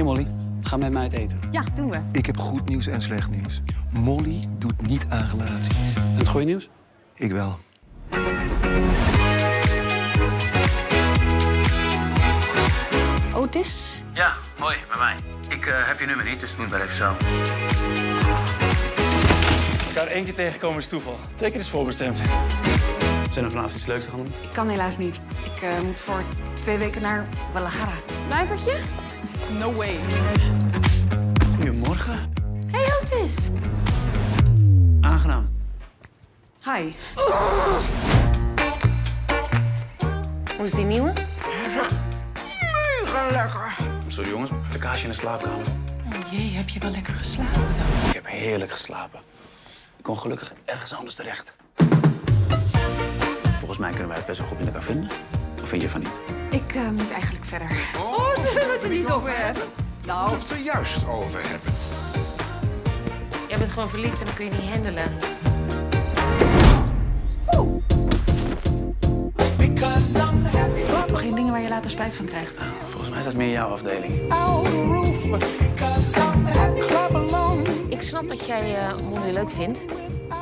hey Molly, ga met mij uit eten. Ja, doen we. Ik heb goed nieuws en slecht nieuws. Molly doet niet aan relaties. En het goede nieuws? Ik wel. Otis? Ja, hoi, bij mij. Ik eh, heb je nummer niet, dus het moet maar even zo. Elkaar één keer tegenkomen is toeval. Twee keer is voorbestemd. Zijn er vanavond iets leuks te gaan doen? Ik kan helaas niet. Ik eh, moet voor twee weken naar Guadalajara. Blijvertje? No way. Goedemorgen. Hey Otis. Aangenaam. Hi. Hoe is die nieuwe? Sorry jongens, lekkage in de slaapkamer. Oh jee, heb je wel lekker geslapen dan? Ik heb heerlijk geslapen. Ik kon gelukkig ergens anders terecht. Volgens mij kunnen wij het best wel goed met elkaar vinden. Of vind je van niet? Ik eh, moet eigenlijk verder. Oh, het er niet over hebben. Nou, het er juist over hebben. Jij bent gewoon verliefd en dan kun je niet handelen. nog geen dingen waar je later spijt van krijgt. Volgens mij is dat meer jouw afdeling. Ik snap dat jij eh Molly leuk vindt.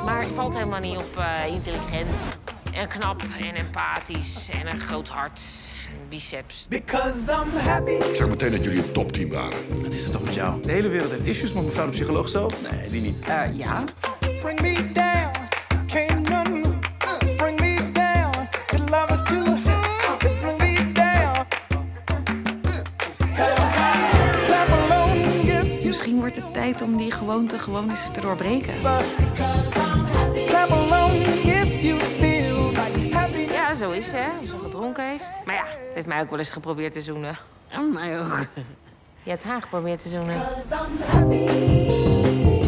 Maar ze valt helemaal niet op eh, intelligent. En knap en empathisch. En een groot hart. En biceps. Ik zag meteen dat jullie een topteam waren. Wat is er toch met jou? De hele wereld heeft issues, maar mevrouw de psycholoog zelf? Nee, die niet. Eh, ja. Bring me down, can't none bring me down. The love is too hot to bring me down. Clap along, if you Misschien wordt het tijd om die gewoonte gewoon eens te doorbreken. clap along Ja, zo is ze, hè. Als ze gedronken heeft. Maar ja, ze heeft mij ook wel eens geprobeerd te zoenen. En mij ook. Je hebt haar geprobeerd te zoenen. I'm happy.